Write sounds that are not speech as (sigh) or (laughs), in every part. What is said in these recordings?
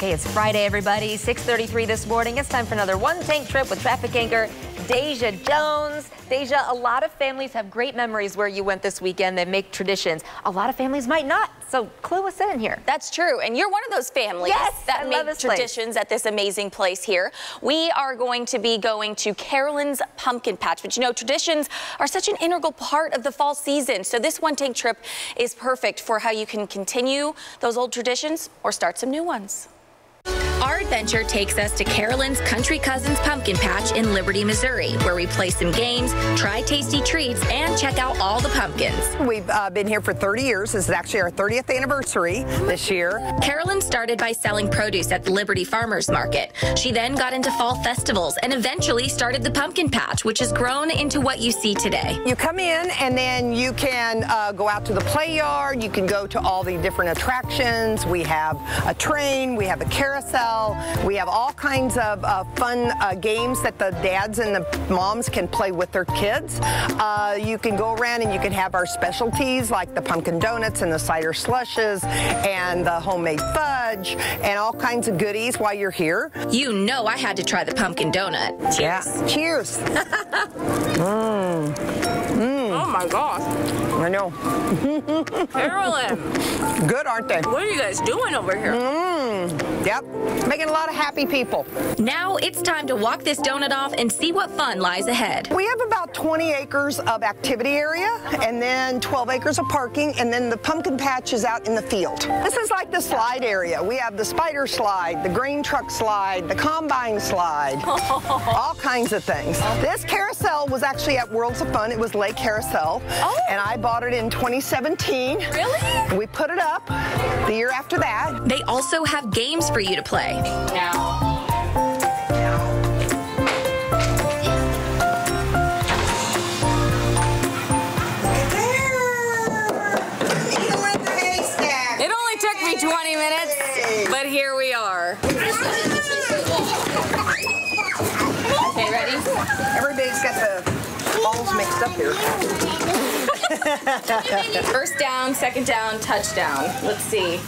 Okay, it's Friday, everybody. 6:33 this morning. It's time for another one tank trip with traffic anchor Daisha Jones. Daisha, a lot of families have great memories where you went this weekend. They make traditions. A lot of families might not. So clue us in here. That's true. And you're one of those families yes, that I make traditions place. at this amazing place here. We are going to be going to Carolyn's Pumpkin Patch. But you know, traditions are such an integral part of the fall season. So this one tank trip is perfect for how you can continue those old traditions or start some new ones. Our adventure takes us to Carolyn's Country Cousins Pumpkin Patch in Liberty, Missouri, where we play some games, try tasty treats, and check out all the pumpkins. We've uh, been here for 30 years. This is actually our 30th anniversary this year. Carolyn started by selling produce at the Liberty Farmers Market. She then got into fall festivals and eventually started the Pumpkin Patch, which has grown into what you see today. You come in and then you can uh, go out to the play yard. You can go to all the different attractions. We have a train. We have a carousel. We have all kinds of uh, fun uh, games that the dads and the moms can play with their kids. Uh, you can go around and you can have our specialties like the pumpkin donuts and the cider slushes and the homemade fudge and all kinds of goodies while you're here. You know I had to try the pumpkin donut. Cheers. Yeah. Cheers. (laughs) mm. Mm. Oh my gosh. I know. (laughs) Carolyn. Good, aren't they? What are you guys doing over here? Mm. Yep making a lot of happy people. Now it's time to walk this donut off and see what fun lies ahead. We have about 20 acres of activity area and then 12 acres of parking and then the pumpkin patch is out in the field. This is like the slide area. We have the spider slide, the grain truck slide, the combine slide, (laughs) all kinds of things. This carousel was actually at Worlds of Fun. It was Lake Carousel. Oh. And I bought it in 2017. Really? We put it up the year after that. They also have games for you to play. Now. Here. First down, second down, touchdown. Let's see.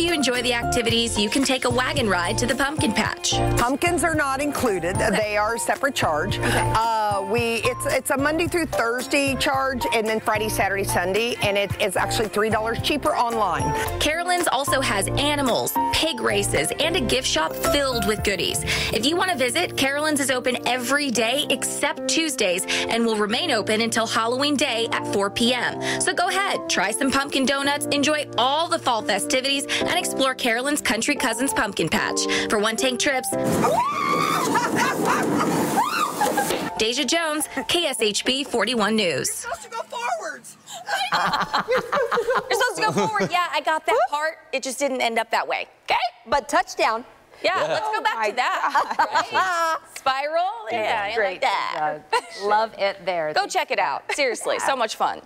You enjoy the activities, you can take a wagon ride to the pumpkin patch. Pumpkins are not included. Okay. They are a separate charge. Okay. Uh, we it's it's a Monday through Thursday charge and then Friday, Saturday, Sunday, and it is actually $3 cheaper online. Carolyn's also has animals, pig races, and a gift shop filled with goodies. If you want to visit, Carolyn's is open every day except Tuesdays and will remain open until Halloween Day at 4 p.m. So go ahead, try some pumpkin donuts, enjoy all the fall festivities, and explore Carolyn's Country Cousins Pumpkin Patch. For One Tank Trips, Daisha Jones, KSHB 41 News. You're supposed to go forwards. You're supposed to go forward. Yeah, I got that part. It just didn't end up that way. Okay? But touchdown. Yeah, yeah. let's go back oh to that. (laughs) Right? Spiral? Yeah, yeah great. Like that. Uh, love it there. Go check it out. Seriously, so much fun.